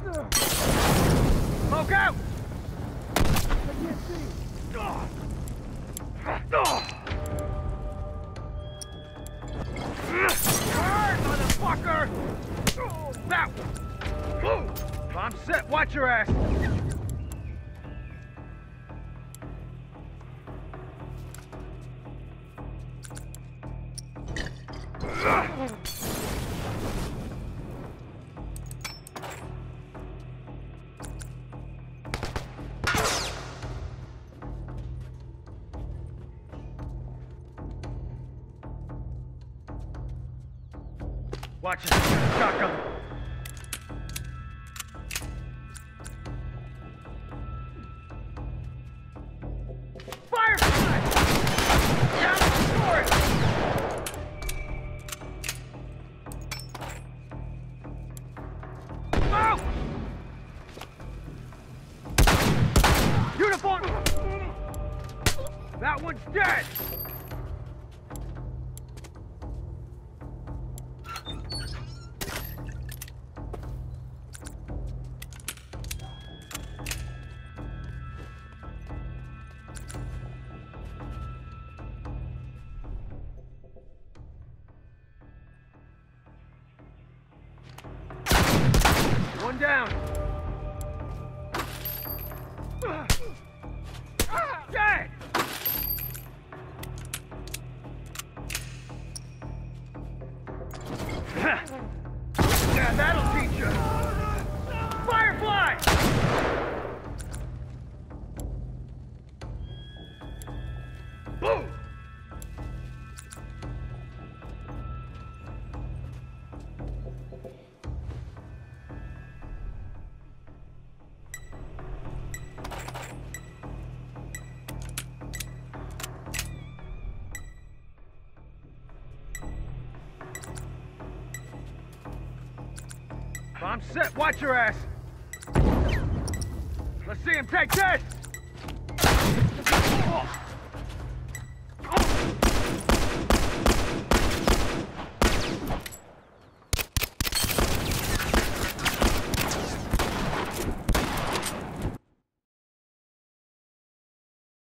Smoke out! Hard, motherfucker! That one! I'm set, watch your ass! Watch it, shotgun. Storage! Oh! That one's dead! One down. Dead! Yeah, that'll teach you. Firefly! Boom! I'm set. Watch your ass. Let's see him take this. Oh.